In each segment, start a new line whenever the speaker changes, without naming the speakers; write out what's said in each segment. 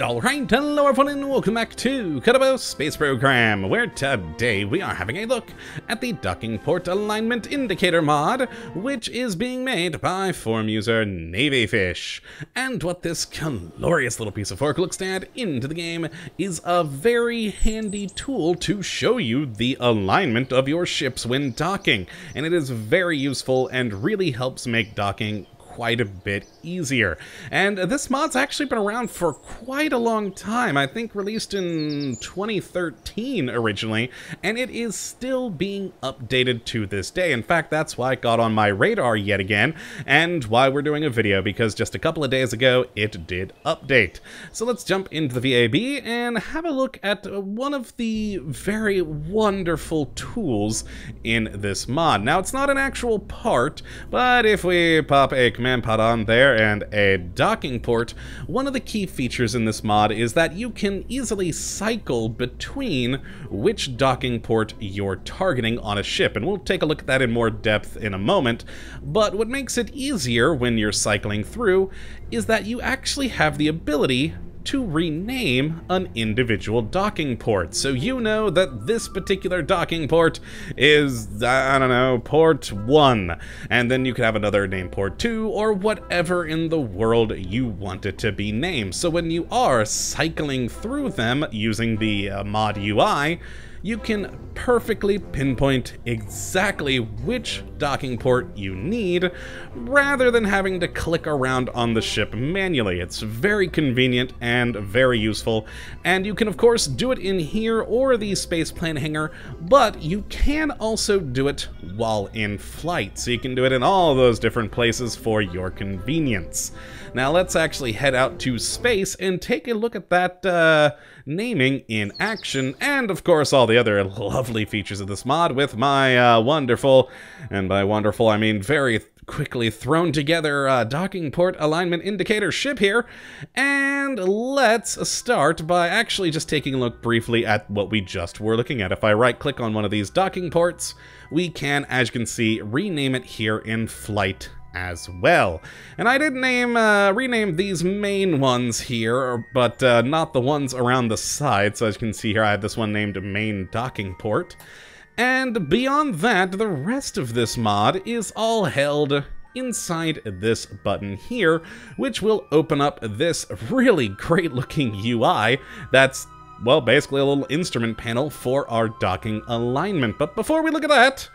Alright, hello everyone and welcome back to Kottabos Space Program, where today we are having a look at the Docking Port Alignment Indicator mod, which is being made by forum user Navyfish. And what this glorious little piece of work looks to add into the game is a very handy tool to show you the alignment of your ships when docking, and it is very useful and really helps make docking quite a bit easier. And this mod's actually been around for quite a long time. I think released in 2013 originally, and it is still being updated to this day. In fact, that's why it got on my radar yet again, and why we're doing a video, because just a couple of days ago, it did update. So let's jump into the VAB and have a look at one of the very wonderful tools in this mod. Now, it's not an actual part, but if we pop a command command pod on there and a docking port, one of the key features in this mod is that you can easily cycle between which docking port you're targeting on a ship, and we'll take a look at that in more depth in a moment, but what makes it easier when you're cycling through is that you actually have the ability to rename an individual docking port. So you know that this particular docking port is, I don't know, port 1. And then you could have another name port 2 or whatever in the world you want it to be named. So when you are cycling through them using the uh, mod UI, you can perfectly pinpoint exactly which docking port you need rather than having to click around on the ship manually. It's very convenient and very useful, and you can of course do it in here or the space plane hangar, but you can also do it while in flight, so you can do it in all those different places for your convenience. Now let's actually head out to space and take a look at that uh, naming in action, and of course all the other lovely features of this mod with my uh, wonderful, and by wonderful I mean very quickly thrown together uh, docking port alignment indicator ship here. And let's start by actually just taking a look briefly at what we just were looking at. If I right click on one of these docking ports, we can, as you can see, rename it here in flight as well. And I did name, uh, rename these main ones here, but uh, not the ones around the side. So as you can see here, I have this one named main docking port. And beyond that, the rest of this mod is all held inside this button here, which will open up this really great looking UI that's well, basically a little instrument panel for our docking alignment. But before we look at that,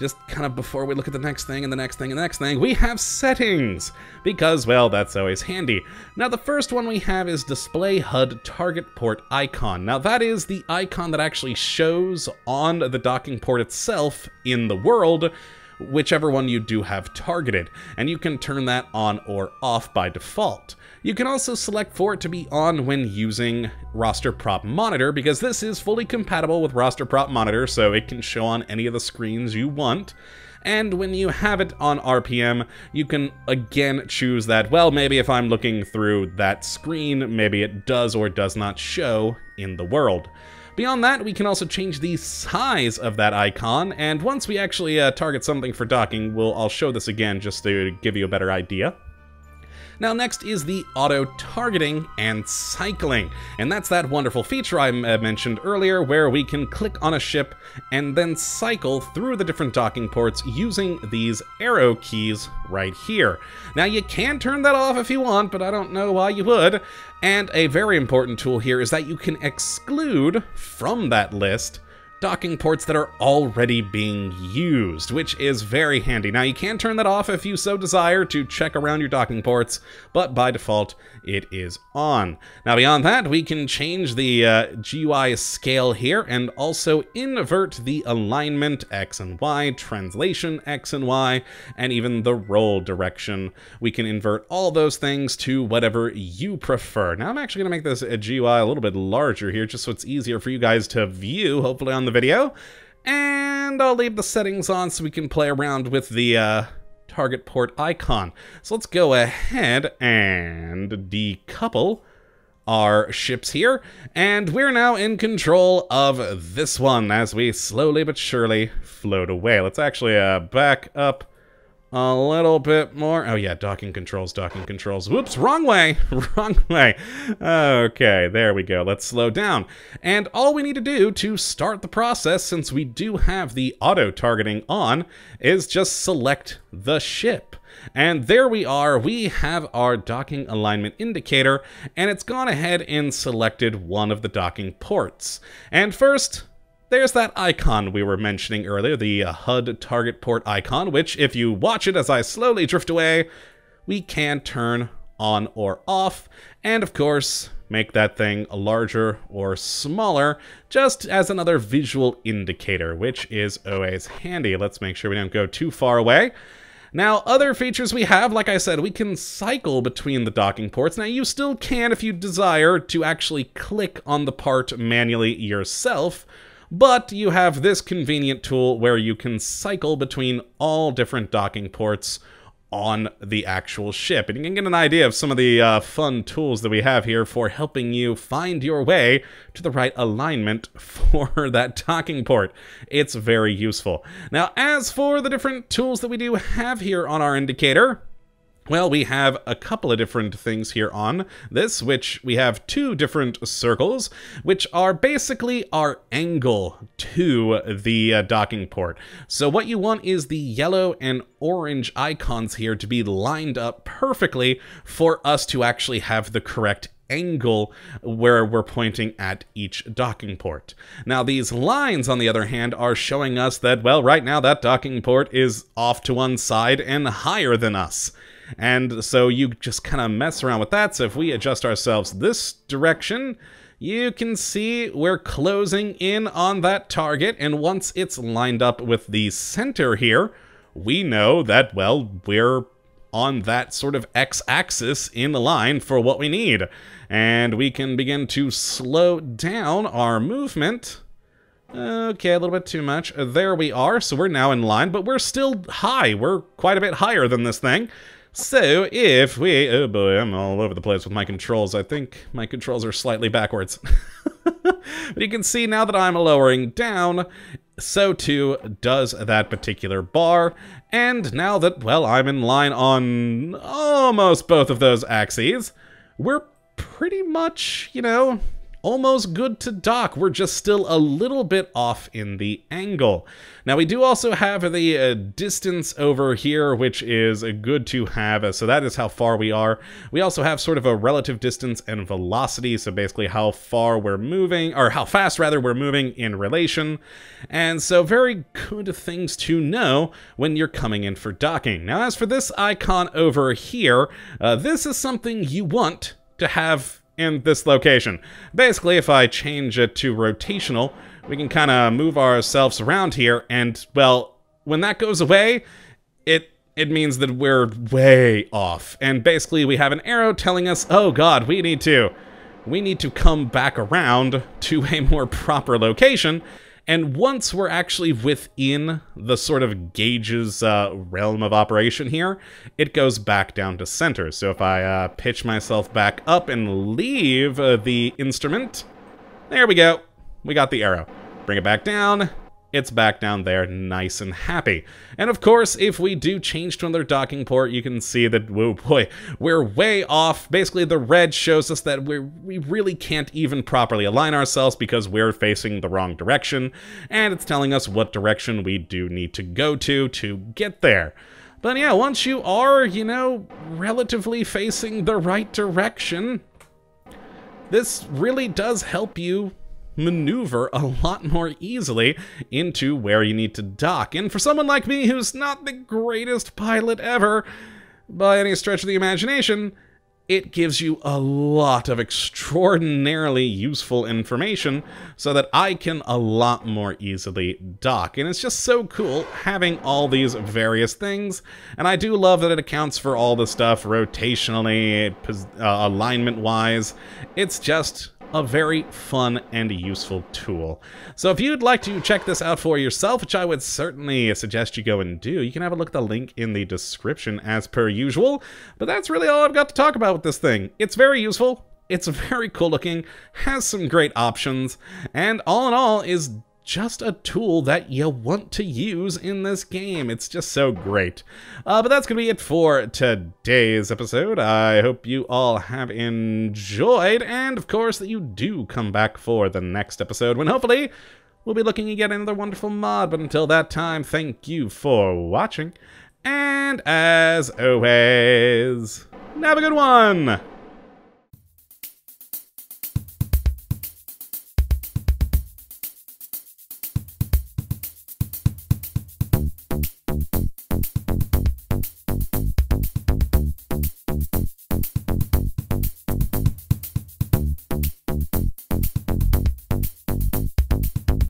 just kind of before we look at the next thing and the next thing and the next thing, we have settings, because, well, that's always handy. Now, the first one we have is Display HUD Target Port Icon. Now, that is the icon that actually shows on the docking port itself in the world, whichever one you do have targeted, and you can turn that on or off by default. You can also select for it to be on when using Raster Prop Monitor, because this is fully compatible with Raster Prop Monitor, so it can show on any of the screens you want. And when you have it on RPM, you can again choose that, well, maybe if I'm looking through that screen, maybe it does or does not show in the world. Beyond that, we can also change the size of that icon, and once we actually uh, target something for docking, we'll, I'll show this again just to give you a better idea. Now next is the auto-targeting and cycling, and that's that wonderful feature I uh, mentioned earlier where we can click on a ship and then cycle through the different docking ports using these arrow keys right here. Now you can turn that off if you want, but I don't know why you would. And a very important tool here is that you can exclude from that list docking ports that are already being used, which is very handy. Now, you can turn that off if you so desire to check around your docking ports, but by default, it is on. Now, beyond that, we can change the uh, GUI scale here and also invert the alignment X and Y, translation X and Y, and even the roll direction. We can invert all those things to whatever you prefer. Now, I'm actually going to make this a GUI a little bit larger here, just so it's easier for you guys to view, hopefully on the the video. And I'll leave the settings on so we can play around with the uh, target port icon. So let's go ahead and decouple our ships here, and we're now in control of this one as we slowly but surely float away. Let's actually uh, back up a little bit more. Oh yeah, docking controls, docking controls. Whoops, wrong way, wrong way. Okay, there we go. Let's slow down. And all we need to do to start the process, since we do have the auto targeting on, is just select the ship. And there we are, we have our docking alignment indicator, and it's gone ahead and selected one of the docking ports. And first, there's that icon we were mentioning earlier, the uh, HUD target port icon, which if you watch it as I slowly drift away, we can turn on or off, and of course, make that thing larger or smaller, just as another visual indicator, which is always handy. Let's make sure we don't go too far away. Now, other features we have, like I said, we can cycle between the docking ports. Now, you still can, if you desire, to actually click on the part manually yourself, but you have this convenient tool where you can cycle between all different docking ports on the actual ship. And you can get an idea of some of the uh, fun tools that we have here for helping you find your way to the right alignment for that docking port. It's very useful. Now, as for the different tools that we do have here on our indicator, well, we have a couple of different things here on this, which we have two different circles, which are basically our angle to the uh, docking port. So what you want is the yellow and orange icons here to be lined up perfectly for us to actually have the correct angle where we're pointing at each docking port. Now these lines on the other hand are showing us that well right now that docking port is off to one side and higher than us. And so you just kind of mess around with that. So if we adjust ourselves this direction, you can see we're closing in on that target. And once it's lined up with the center here, we know that, well, we're on that sort of x-axis in the line for what we need. And we can begin to slow down our movement. Okay, a little bit too much. There we are, so we're now in line, but we're still high. We're quite a bit higher than this thing. So if we, oh boy, I'm all over the place with my controls. I think my controls are slightly backwards. but you can see now that I'm lowering down, so too does that particular bar. And now that, well, I'm in line on almost both of those axes, we're pretty much, you know, almost good to dock. We're just still a little bit off in the angle. Now we do also have the uh, distance over here, which is good to have. So that is how far we are. We also have sort of a relative distance and velocity. So basically how far we're moving, or how fast rather we're moving in relation. And so very good things to know when you're coming in for docking. Now as for this icon over here, uh, this is something you want to have in this location. Basically, if I change it to rotational, we can kind of move ourselves around here, and, well, when that goes away, it it means that we're way off. And basically, we have an arrow telling us, oh god, we need to, we need to come back around to a more proper location, and once we're actually within the sort of gauge's uh, realm of operation here, it goes back down to center. So if I uh, pitch myself back up and leave uh, the instrument, there we go. We got the arrow. Bring it back down, it's back down there nice and happy. And of course, if we do change to another docking port, you can see that, whoa boy, we're way off. Basically, the red shows us that we we really can't even properly align ourselves because we're facing the wrong direction, and it's telling us what direction we do need to go to to get there. But yeah, once you are, you know, relatively facing the right direction, this really does help you maneuver a lot more easily into where you need to dock. And for someone like me who's not the greatest pilot ever, by any stretch of the imagination, it gives you a lot of extraordinarily useful information so that I can a lot more easily dock. And it's just so cool having all these various things. And I do love that it accounts for all the stuff rotationally, uh, alignment-wise. It's just a very fun and useful tool. So if you'd like to check this out for yourself, which I would certainly suggest you go and do, you can have a look at the link in the description as per usual. But that's really all I've got to talk about with this thing. It's very useful, it's very cool looking, has some great options, and all in all is just a tool that you want to use in this game. It's just so great. Uh, but that's going to be it for today's episode. I hope you all have enjoyed, and of course that you do come back for the next episode when hopefully we'll be looking again at another wonderful mod. But until that time, thank you for watching, and as always, have a good one!